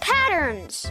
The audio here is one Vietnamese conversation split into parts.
Patterns.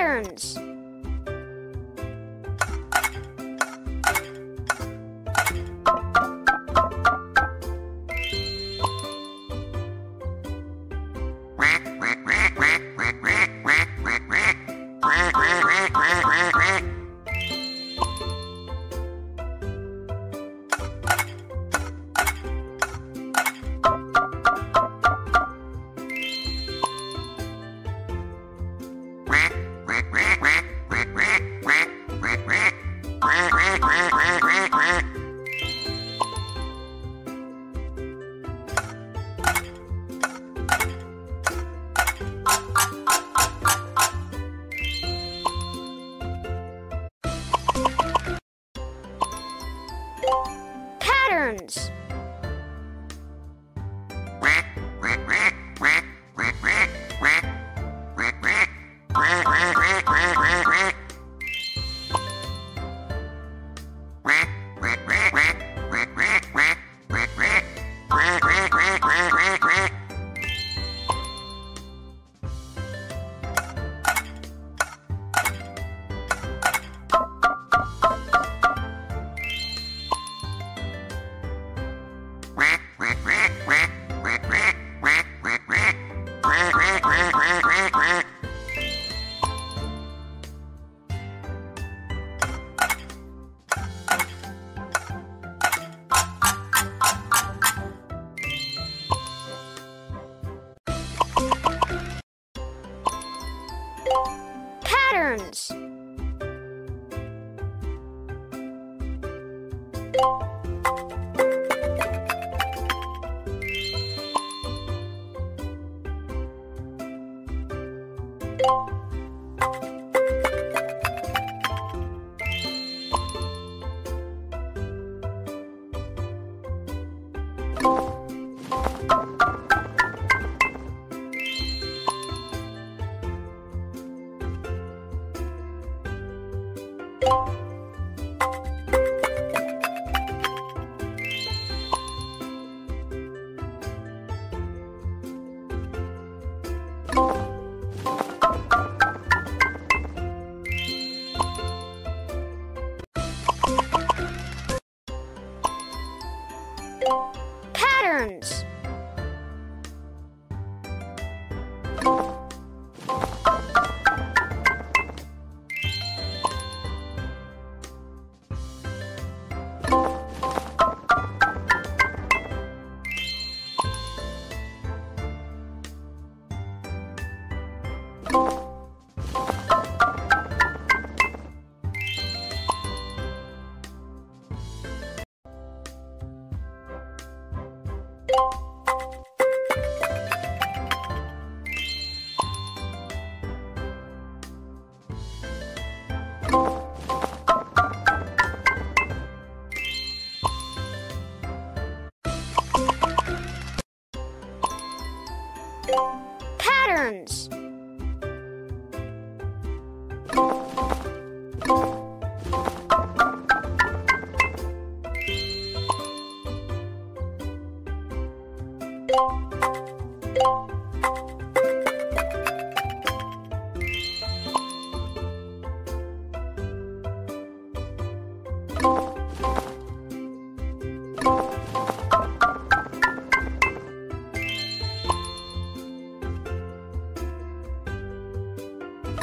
Patterns.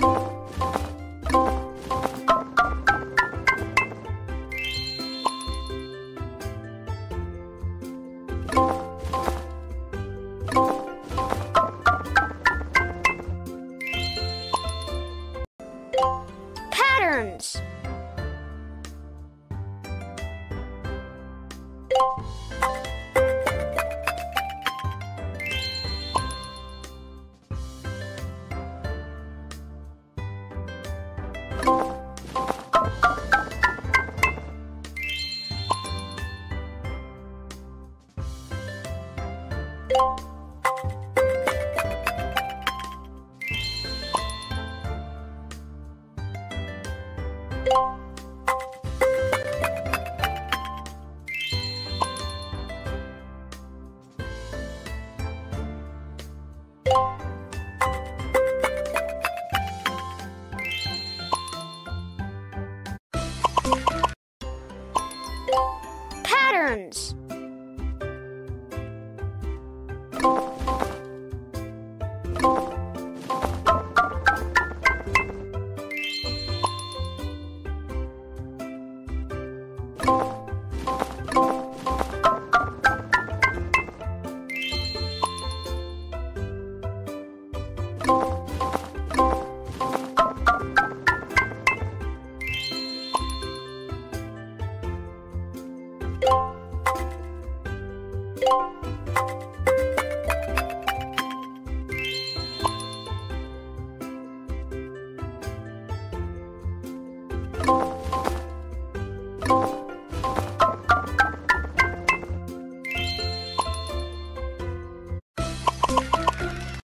you.